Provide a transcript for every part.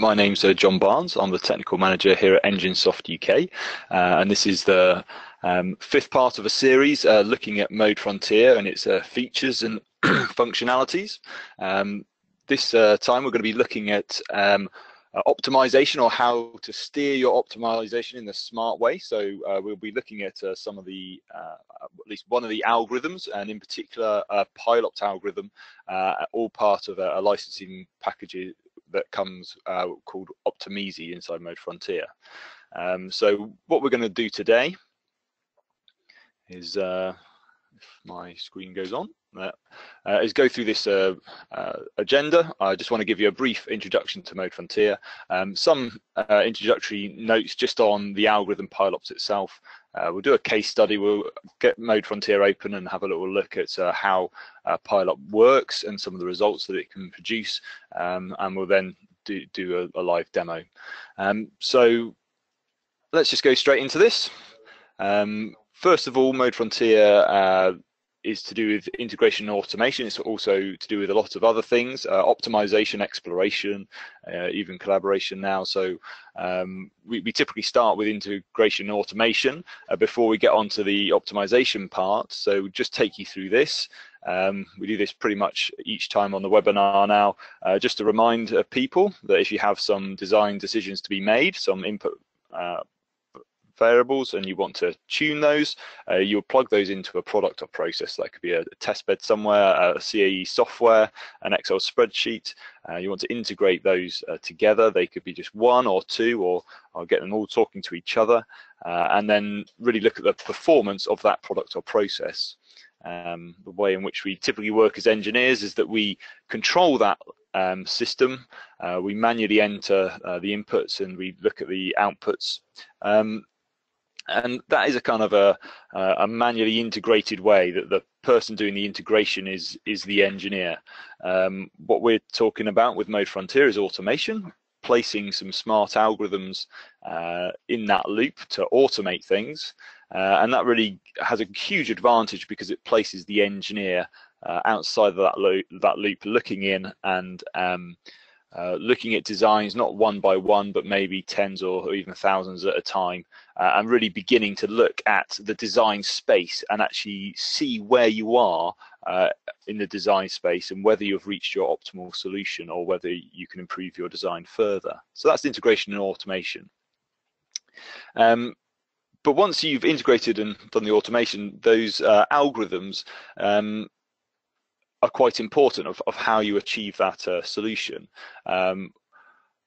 My name's uh, John Barnes. I'm the technical manager here at EnginSoft UK, uh, and this is the um, fifth part of a series uh, looking at Mode Frontier and its uh, features and functionalities. Um, this uh, time we're going to be looking at um, uh, optimization or how to steer your optimization in a smart way. So we'll be looking at some of the, at least one of the algorithms, and in particular, a pilOPT algorithm, all part of a, a licensing package that comes uh, called Optimeasy inside Mode Frontier. Um, so what we're going to do today is, uh, if my screen goes on, uh, is go through this uh, uh, agenda. I just want to give you a brief introduction to Mode Frontier, um, some uh, introductory notes just on the algorithm pilOPT itself, uh, we'll do a case study. We'll get Mode Frontier open and have a little look at uh, how uh, pilOPT works and some of the results that it can produce. Um, and we'll then do, do a, a live demo. Um, so let's just go straight into this. Um, first of all, Mode Frontier uh, is to do with integration and automation. It's also to do with a lot of other things, uh, optimization, exploration, uh, even collaboration now. So um, we, we, typically start with integration and automation uh, before we get onto the optimization part. So just take you through this. Um, we do this pretty much each time on the webinar now, uh, just to remind people that if you have some design decisions to be made, some input uh, variables and you want to tune those, uh, you'll plug those into a product or process. That could be a, test bed somewhere, a CAE software, an Excel spreadsheet. Uh, you want to integrate those uh, together. They could be just one or two, or I'll get them all talking to each other, uh, and then really look at the performance of that product or process. Um, the way in which we typically work as engineers is that we control that um, system. Uh, we manually enter uh, the inputs and we look at the outputs. Um, and that is a kind of a, a manually integrated way that the person doing the integration is is the engineer. Um, what we're talking about with Mode Frontier is automation, placing some smart algorithms uh, in that loop to automate things, uh, and that really has a huge advantage because it places the engineer uh, outside of that loop, that loop, looking in and um, uh, looking at designs not one by one but maybe tens or even thousands at a time uh, and really beginning to look at the design space and actually see where you are uh, in the design space and whether you've reached your optimal solution or whether you can improve your design further. So that's integration and automation. Um, but once you've integrated and done the automation those uh, algorithms um, are quite important of, of how you achieve that uh, solution. Um,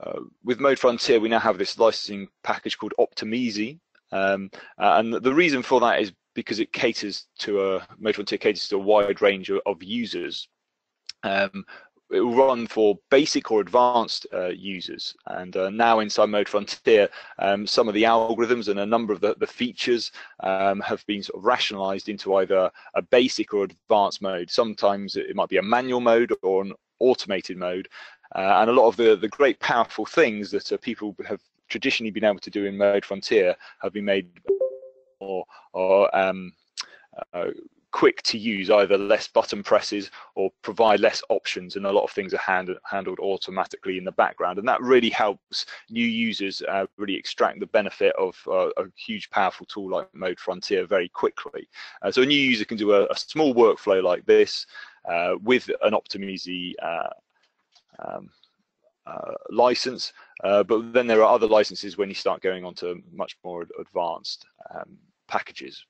uh, with Mode Frontier, we now have this licensing package called Optimeasy, um, uh, and the reason for that is because it caters to a Mode Frontier caters to a wide range of, of users. Um, it will run for basic or advanced uh, users. And uh, now inside Mode Frontier, um, some of the algorithms and a number of the, the features um, have been sort of rationalized into either a basic or advanced mode. Sometimes it might be a manual mode or an automated mode. Uh, and a lot of the, the great powerful things that uh, people have traditionally been able to do in Mode Frontier have been made or, or um, quick to use, either less button presses or provide less options, and a lot of things are hand, handled automatically in the background. And that really helps new users uh, really extract the benefit of uh, a huge, powerful tool like Mode Frontier very quickly. Uh, so a new user can do a, a small workflow like this uh, with an Optimeasy uh, um, uh, license, but then there are other licenses when you start going on to much more advanced um, packages.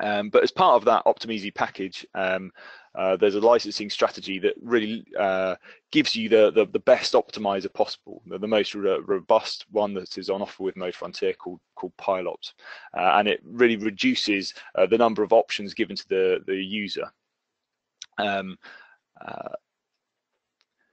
Um, but as part of that Optimeasy package, um, uh, there's a licensing strategy that really uh, gives you the, the, the best optimizer possible, the, the most robust one that is on offer with Mode Frontier called called pilOPT, uh, and it really reduces uh, the number of options given to the the user. Um, uh,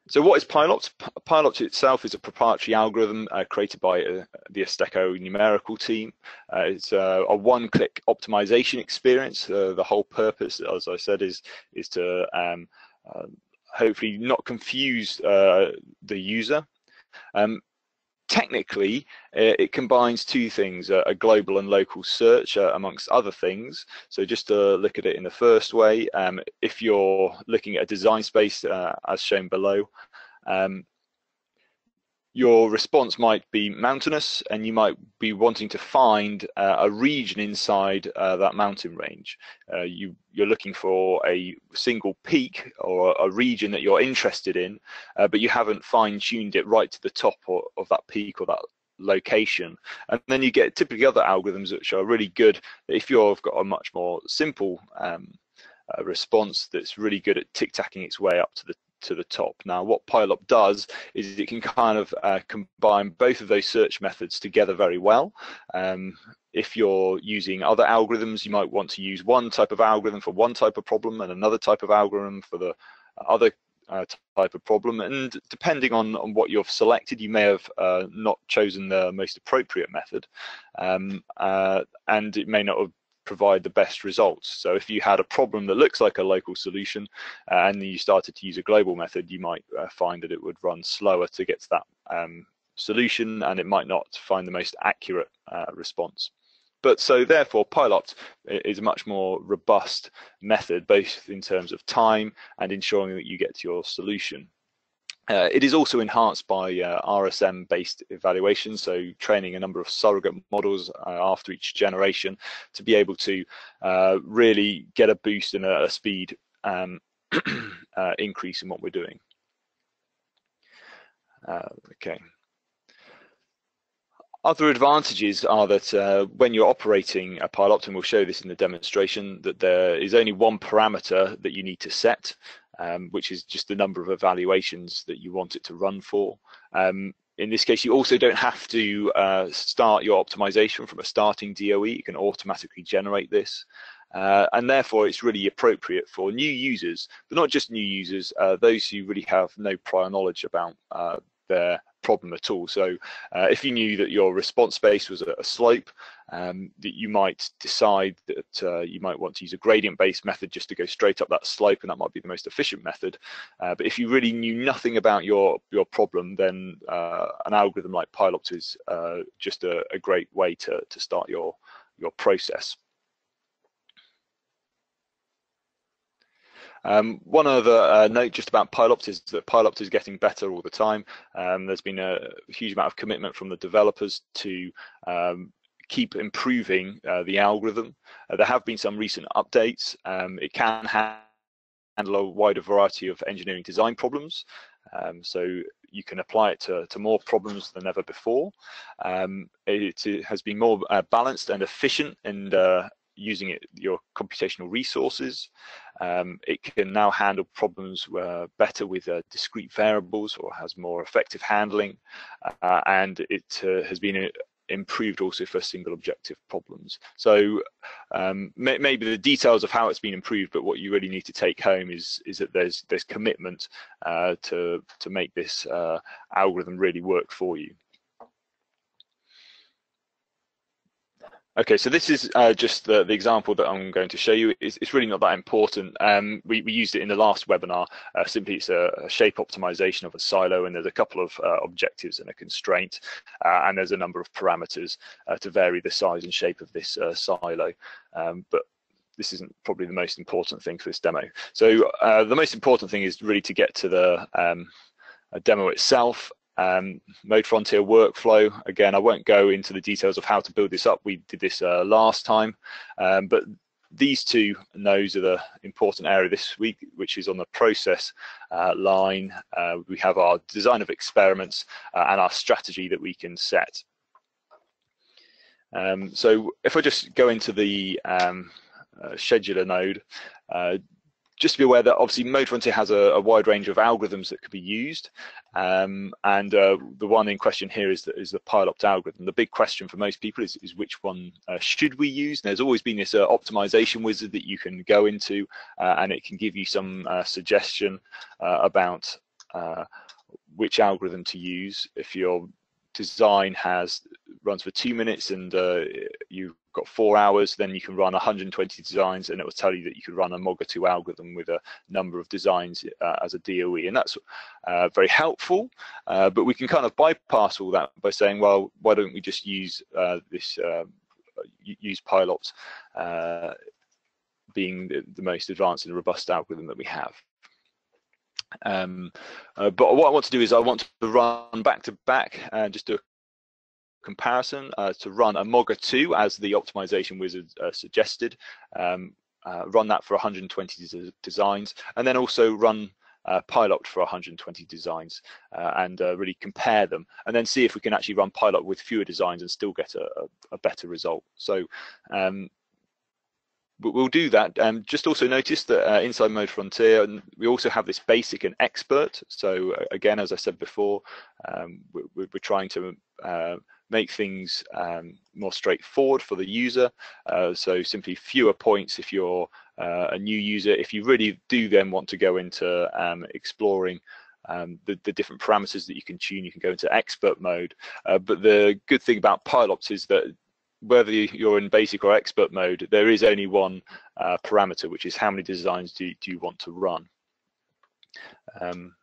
so what is pilOPT? pilOPT itself is a proprietary algorithm uh, created by uh, the Esteco numerical team. Uh, it's uh, a one-click optimization experience. Uh, the whole purpose, as I said, is is to um, uh, hopefully not confuse the user. Um, technically, it combines two things, a global and local search amongst other things. So just to look at it in the first way, um, if you're looking at a design space as shown below, um, your response might be mountainous and you might be wanting to find uh, a region inside uh, that mountain range. Uh, you, you're looking for a single peak or a region that you're interested in, uh, but you haven't fine-tuned it right to the top or, of that peak or that location. And then you get typically other algorithms which are really good if you've got a much more simple um, uh, response that's really good at tic-tacking its way up to the to the top. Now, what pilOPT does is it can kind of uh, combine both of those search methods together very well. Um, if you're using other algorithms, you might want to use one type of algorithm for one type of problem and another type of algorithm for the other uh, type of problem. And depending on, on what you've selected, you may have uh, not chosen the most appropriate method. Um, uh, and it may not have provide the best results. So if you had a problem that looks like a local solution uh, and you started to use a global method, you might uh, find that it would run slower to get to that um, solution and it might not find the most accurate uh, response. But so therefore, pilOPT is a much more robust method, both in terms of time and ensuring that you get to your solution. Uh, it is also enhanced by uh, RSM-based evaluation, so training a number of surrogate models uh, after each generation to be able to uh, really get a boost and a, speed um, uh, increase in what we're doing. Uh, okay. Other advantages are that when you're operating a pilOPT, and we'll show this in the demonstration, that there is only one parameter that you need to set um, which is just the number of evaluations that you want it to run for. Um, in this case, you also don't have to uh, start your optimization from a starting DOE. You can automatically generate this. Uh, and therefore, it's really appropriate for new users, but not just new users, uh, those who really have no prior knowledge about uh, their problem at all. So uh, if you knew that your response space was a, slope, um, that you might decide that uh, you might want to use a gradient-based method just to go straight up that slope, and that might be the most efficient method. Uh, but if you really knew nothing about your your problem, then uh, an algorithm like pilOPT is uh, just a, a great way to to start your your process. Um, one other uh, note just about pilOPT is that pilOPT is getting better all the time. Um, there's been a huge amount of commitment from the developers to um, keep improving uh, the algorithm. Uh, there have been some recent updates. Um, it can handle a wider variety of engineering design problems. Um, so you can apply it to, to more problems than ever before. Um, it, it, has been more uh, balanced and efficient and uh, using it, your computational resources. Um, it can now handle problems uh, better with uh, discrete variables or has more effective handling. Uh, and it uh, has been uh, improved also for single objective problems. So um, may, maybe the details of how it's been improved, but what you really need to take home is is that there's there's commitment uh, to to make this algorithm really work for you. Okay, so this is uh, just the, the, example that I'm going to show you. It's, it's really not that important. Um, we, we, used it in the last webinar. Uh, simply, it's a, a, shape optimization of a silo, and there's a couple of uh, objectives and a constraint, uh, and there's a number of parameters uh, to vary the size and shape of this uh, silo. Um, but this isn't probably the most important thing for this demo. So the most important thing is really to get to the um, demo itself um, Mode Frontier workflow, again, I won't go into the details of how to build this up. We did this uh, last time, um, but these two nodes are the important area this week, which is on the process uh, line. Uh, we have our design of experiments uh, and our strategy that we can set. Um, so if I just go into the um, uh, scheduler node, uh, just to be aware that obviously Mode Frontier has a, a wide range of algorithms that could be used. Um, and uh, the one in question here is the, is the pilOPT algorithm. The big question for most people is, is which one uh, should we use? And there's always been this uh, optimization wizard that you can go into uh, and it can give you some uh, suggestion uh, about which algorithm to use if your design has runs for two minutes and you got four hours, then you can run 120 designs and it will tell you that you could run a Moga 2 algorithm with a number of designs uh, as a DOE. And that's uh, very helpful, uh, but we can kind of bypass all that by saying, well, why don't we just use uh, this, uh, use pilOPT uh, being the, the most advanced and robust algorithm that we have. Um, but what I want to do is I want to run back to back and just do a comparison uh, to run a Moga 2 as the optimization wizard uh, suggested. Um, uh, run that for 120 designs and then also run uh, pilOPT for 120 designs uh, and really compare them and then see if we can actually run Pilot with fewer designs and still get a, a better result. So um, we'll do that. Um, just also notice that uh, inside Mode Frontier, we also have this basic and expert. So again, as I said before, um, we're, we're, trying to uh, make things um, more straightforward for the user. Uh, so simply fewer points if you're uh, a new user. If you really do then want to go into um, exploring um, the, the, different parameters that you can tune, you can go into expert mode. Uh, but the good thing about pilOPT is that whether you're in basic or expert mode, there is only one uh, parameter, which is how many designs do, do you want to run. Um,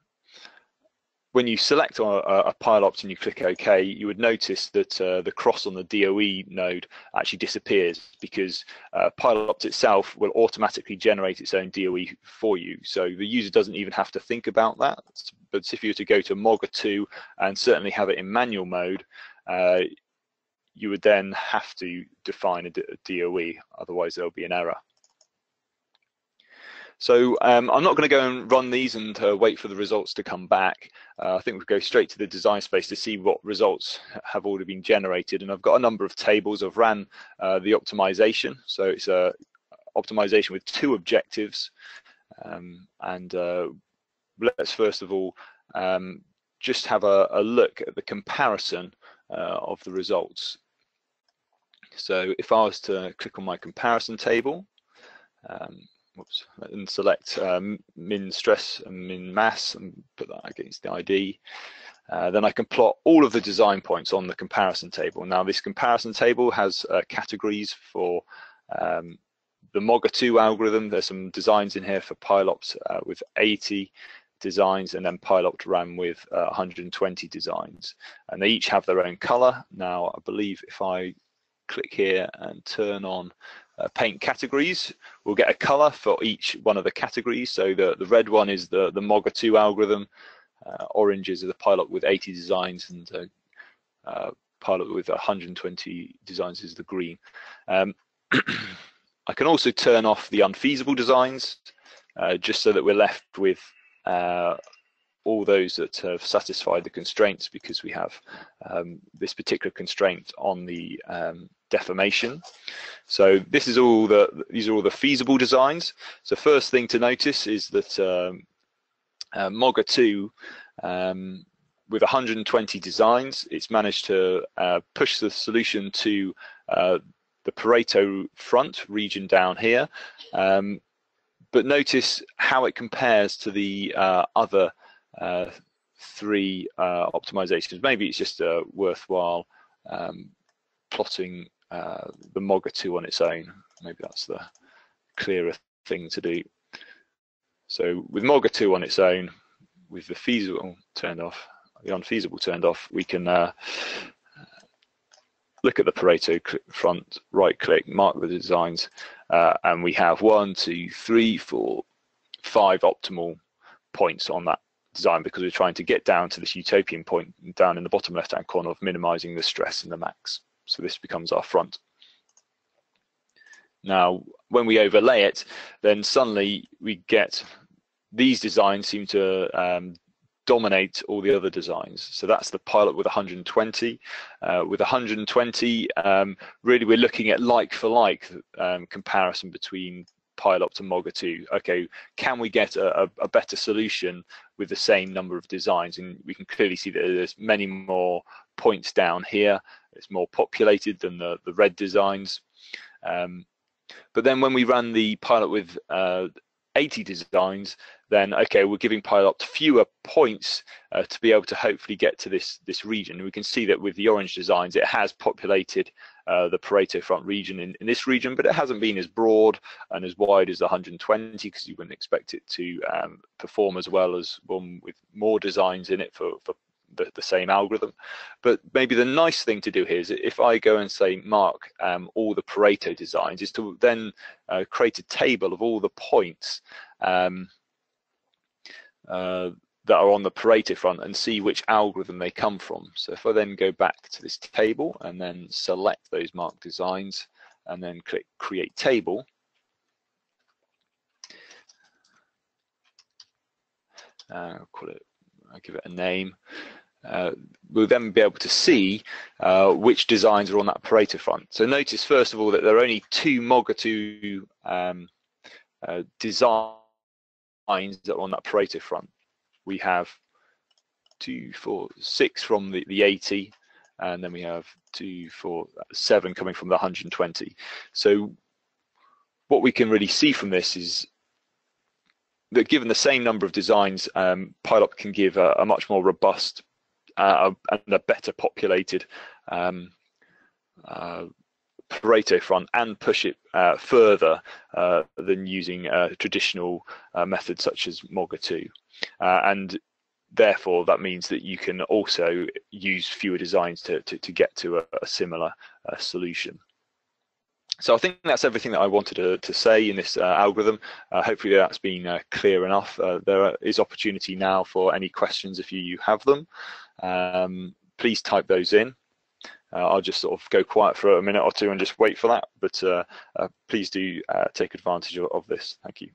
when you select a, a pilOPT and you click OK, you would notice that uh, the cross on the DOE node actually disappears because uh, pilOPT itself will automatically generate its own DOE for you. So the user doesn't even have to think about that. But if you were to go to Moga 2 and certainly have it in manual mode, uh, you would then have to define a DOE, otherwise there'll be an error. So um, I'm not going to go and run these and uh, wait for the results to come back. Uh, I think we'll go straight to the design space to see what results have already been generated. And I've got a number of tables. I've ran uh, the optimization. So it's a optimization with two objectives. Um, and uh, let's first of all um, just have a, a, look at the comparison uh, of the results. So if I was to click on my comparison table, um, whoops, and select um, min stress and min mass and put that against the ID. Uh, then I can plot all of the design points on the comparison table. Now this comparison table has uh, categories for um, the Moga 2 algorithm. There's some designs in here for pilOPT uh, with 80 designs and then pilOPT ran with 120 uh, designs. And they each have their own color. Now I believe if I click here and turn on uh, paint categories. We'll get a color for each one of the categories. So the, the red one is the, the Moga 2 algorithm. Uh, orange is the pilot with 80 designs and uh, uh pilOPT with 120 designs is the green. Um, I can also turn off the unfeasible designs uh, just so that we're left with uh, all those that have satisfied the constraints because we have um, this particular constraint on the um, deformation. So this is all the these are all the feasible designs. So first thing to notice is that um, uh, Moga 2 um, with 120 designs, it's managed to uh, push the solution to uh, the Pareto front region down here. Um, but notice how it compares to the uh, other uh, three uh, optimizations. Maybe it's just uh, worthwhile um, plotting uh, the Moga 2 on its own. Maybe that's the clearer thing to do. So with Moga 2 on its own, with the feasible turned off, the unfeasible turned off, we can uh, look at the Pareto front, right click, mark the designs, uh, and we have one, two, three, four, five optimal points on that design because we're trying to get down to this utopian point down in the bottom left hand corner of minimizing the stress in the max. So this becomes our front. Now, when we overlay it, then suddenly we get these designs seem to um, dominate all the other designs. So that's the pilot with 120. Uh, with 120, um, really we're looking at like for like um, comparison between pilOPT to Moga 2. Okay, can we get a, a, better solution with the same number of designs? And we can clearly see that there's many more points down here. It's more populated than the, the red designs. Um, but then when we run the pilot with uh, 80 designs, then okay, we're giving Pilot fewer points uh, to be able to hopefully get to this this region. We can see that with the orange designs, it has populated uh, the Pareto front region in, in this region, but it hasn't been as broad and as wide as 120 because you wouldn't expect it to um, perform as well as one with more designs in it for, for the, the, same algorithm. But maybe the nice thing to do here is if I go and say mark um, all the Pareto designs is to then uh, create a table of all the points um, uh, that are on the Pareto front and see which algorithm they come from. So if I then go back to this table and then select those marked designs and then click create table, uh, I'll call it, I'll give it a name. Uh, we'll then be able to see uh, which designs are on that Pareto front. So notice first of all that there are only two MOGA2 um, uh, designs that are on that Pareto front. We have two, four, six from the, the 80, and then we have two, four, seven coming from the 120. So what we can really see from this is that given the same number of designs, um, pilOPT can give a, a much more robust uh, and a better populated um, uh, Pareto front and push it uh, further uh, than using uh, traditional uh, methods such as MOGA2. and therefore, that means that you can also use fewer designs to, to, to get to a, a similar solution. So I think that's everything that I wanted to, to say in this uh, algorithm. Uh, hopefully that's been uh, clear enough. there is opportunity now for any questions if you have them. Um, please type those in. Uh, I'll just sort of go quiet for a minute or two and just wait for that. But uh, uh, please do take advantage of, of this. Thank you.